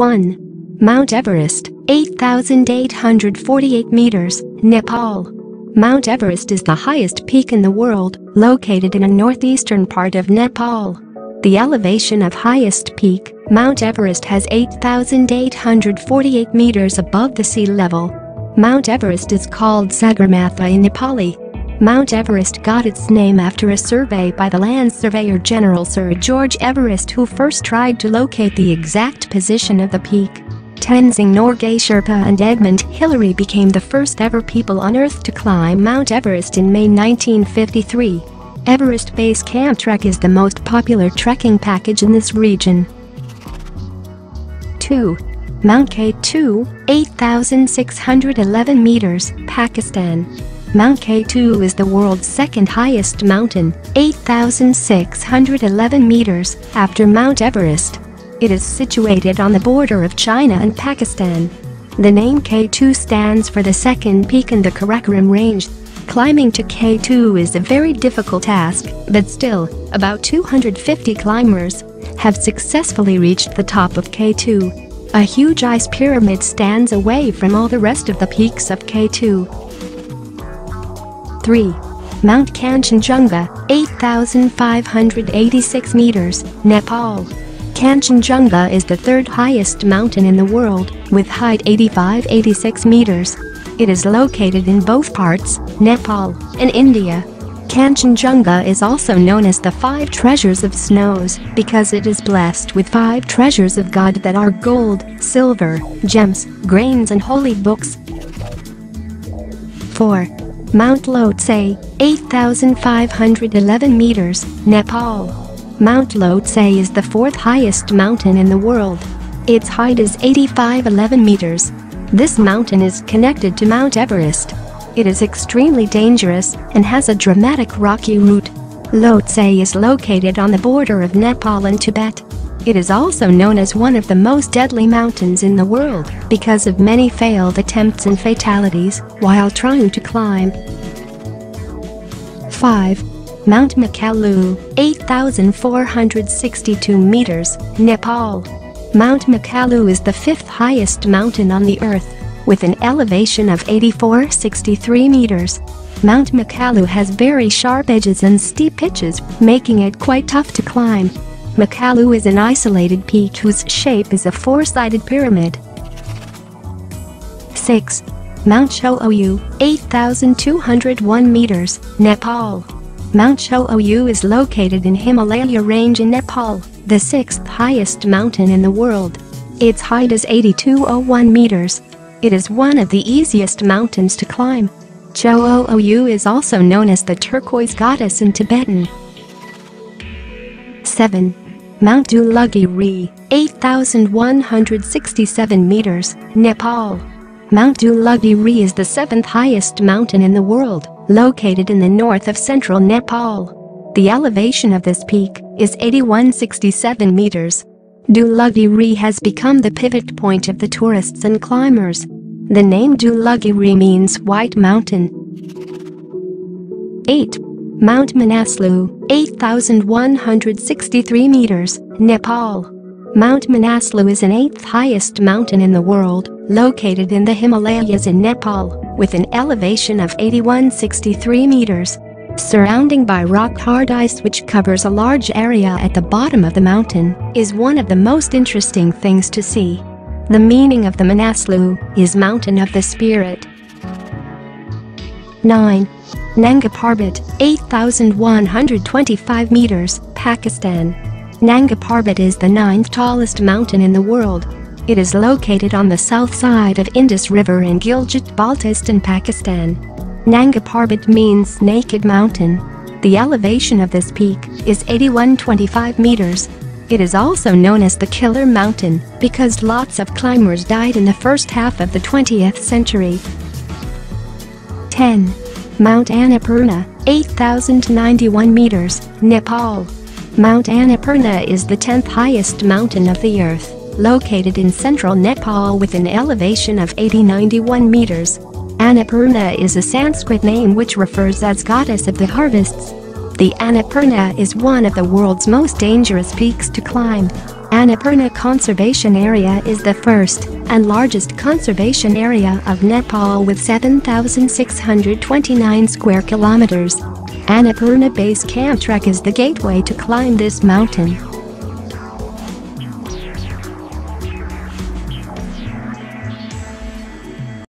1. Mount Everest, 8,848 meters, Nepal. Mount Everest is the highest peak in the world, located in a northeastern part of Nepal. The elevation of highest peak, Mount Everest has 8,848 meters above the sea level. Mount Everest is called Sagarmatha in Nepali. Mount Everest got its name after a survey by the Land Surveyor General Sir George Everest who first tried to locate the exact position of the peak. Tenzing Norgay Sherpa and Edmund Hillary became the first ever people on Earth to climb Mount Everest in May 1953. Everest Base Camp Trek is the most popular trekking package in this region. 2. Mount K2, 8,611 meters, Pakistan. Mount K2 is the world's second highest mountain, 8,611 meters, after Mount Everest. It is situated on the border of China and Pakistan. The name K2 stands for the second peak in the Karakoram range. Climbing to K2 is a very difficult task, but still, about 250 climbers have successfully reached the top of K2. A huge ice pyramid stands away from all the rest of the peaks of K2. 3. Mount Kanchenjunga, 8,586 meters, Nepal. Kanchenjunga is the third highest mountain in the world, with height 85-86 meters. It is located in both parts, Nepal and India. Kanchenjunga is also known as the Five Treasures of Snows because it is blessed with five treasures of God that are gold, silver, gems, grains and holy books. 4. Mount Lhotse, 8,511 meters, Nepal. Mount Lhotse is the fourth highest mountain in the world. Its height is 8511 meters. This mountain is connected to Mount Everest. It is extremely dangerous and has a dramatic rocky route. Lhotse is located on the border of Nepal and Tibet. It is also known as one of the most deadly mountains in the world because of many failed attempts and fatalities while trying to climb. 5. Mount Makalu, 8,462 meters, Nepal. Mount Makalu is the fifth highest mountain on the earth, with an elevation of 8463 meters. Mount Makalu has very sharp edges and steep pitches, making it quite tough to climb. Makalu is an isolated peak whose shape is a four-sided pyramid. 6. Mount Cho-Oyu, 8,201 meters, Nepal. Mount Cho-Oyu is located in Himalaya range in Nepal, the sixth highest mountain in the world. Its height is 8201 meters. It is one of the easiest mountains to climb. Cho-Oyu is also known as the turquoise goddess in Tibetan. 7. Mount Dhaulagiri, 8,167 meters, Nepal. Mount Dhaulagiri is the seventh highest mountain in the world located in the north of central Nepal. The elevation of this peak is 8167 meters. Dhaulagiri has become the pivot point of the tourists and climbers. The name Dhaulagiri means White Mountain. 8. Mount Manaslu, 8,163 meters, Nepal. Mount Manaslu is an eighth highest mountain in the world, located in the Himalayas in Nepal, with an elevation of 8163 meters. Surrounding by rock-hard ice which covers a large area at the bottom of the mountain, is one of the most interesting things to see. The meaning of the Manaslu is Mountain of the Spirit. 9. Nanga Parbat, 8,125 meters, Pakistan. Nanga Parbat is the ninth tallest mountain in the world. It is located on the south side of Indus River in Gilgit-Baltistan, Pakistan. Nanga Parbat means naked mountain. The elevation of this peak is 8125 meters. It is also known as the Killer Mountain because lots of climbers died in the first half of the 20th century. 10. Mount Annapurna, 8,091 meters, Nepal. Mount Annapurna is the 10th highest mountain of the earth, located in central Nepal with an elevation of 8091 meters. Annapurna is a Sanskrit name which refers as goddess of the harvests. The Annapurna is one of the world's most dangerous peaks to climb. Annapurna Conservation Area is the first and largest conservation area of Nepal with 7,629 square kilometers. Annapurna Base Camp Trek is the gateway to climb this mountain.